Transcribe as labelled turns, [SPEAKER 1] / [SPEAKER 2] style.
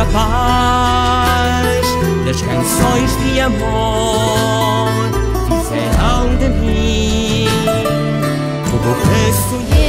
[SPEAKER 1] sobre a paz das canções de amor fizeram de mim tudo o que sonhei.